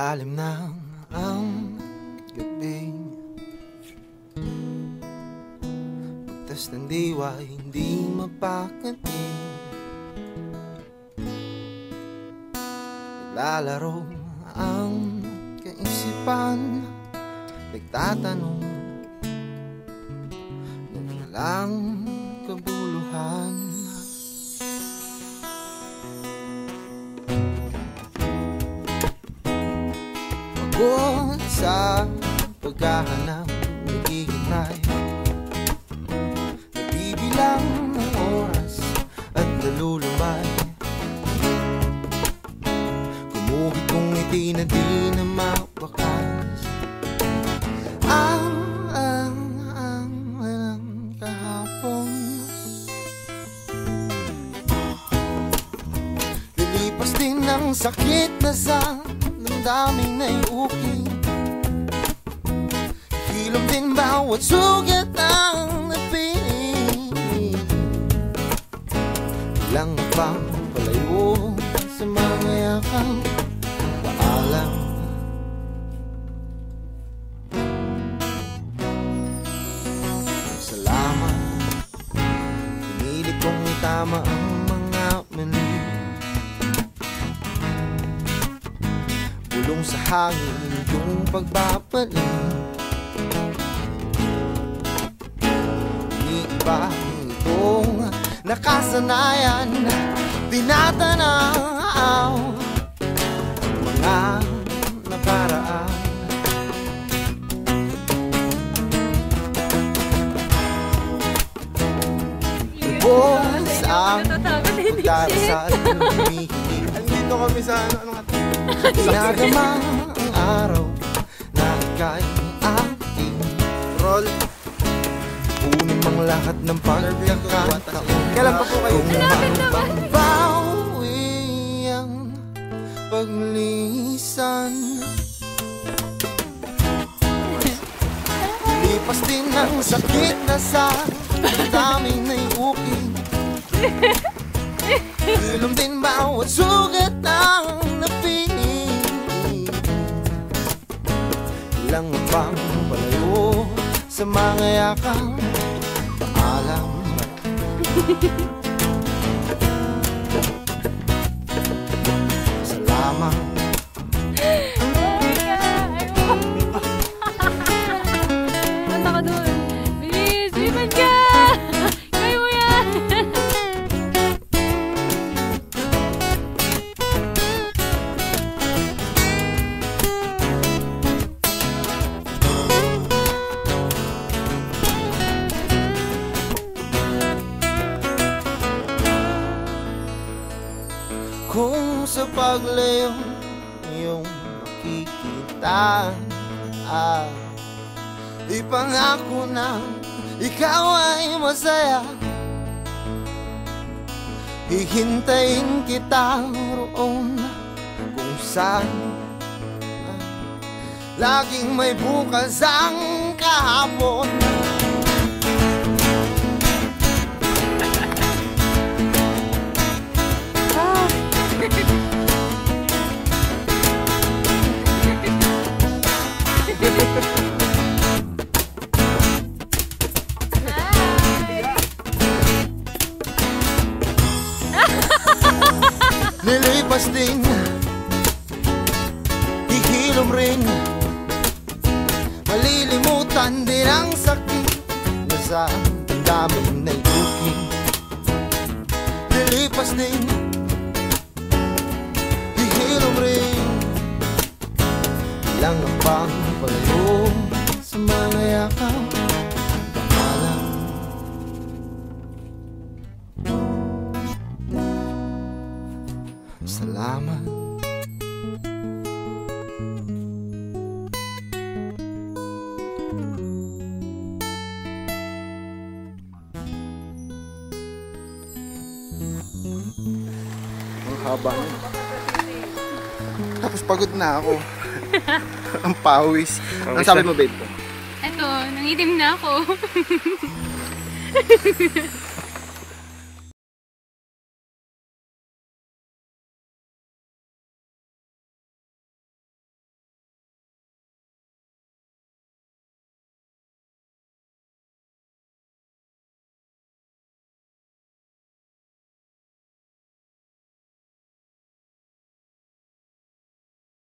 Malalim na ang gabi. Pagtas ng diwa hindi mapakating. Naglalaro ang kaisipan. Nagtatanong ng walang kabuluhan Pagod sa paghahanap Naghihintay Nagbibilang ng oras At nalulumay. Kumuhit kong ngiti na di na mawakas. Ang, ang, ang walang kahapon. Lilipas din ang sakit na sa damdamin na iuking Hilom din bawat sugat ang napiling Ilang pang palayo sa mga yakang paalam. Salamat. Pinilit kong itama ang hangin yung pagpapaling Di ba itong nakasanayan Tinatanaw Mga nakaraan. Lubos ang pagdarasal Humihigil Andito kami sa ano, ano nga to? Ginagama ang araw na ika'y aking Roll. Kunin mang lahat ng pagkakataon Kailan pa po kayo? Kung mabawi ang paglisan Lipas din ang sakit na sa daming na Ilong din bawat sugat ang napiling Ilang pang palayo sa mga yakang paalam? Salamat Punta ka dun. Kung sa paglayo iyong makikita ah, Ipangako na ikaw ay masaya. Hihintayin kita roon kung saan ah, Laging may bukas ang kahapon Nilipas din Hihilom rin. Malilimutan din ang sakit Na sa damdamin na ibuking. Nilipas din Hihilom rin Salamat Ang haba niya. Tapos pagod na ako. Ang pawis. Ang sabi mo, babe? Eto, nangitim na ako.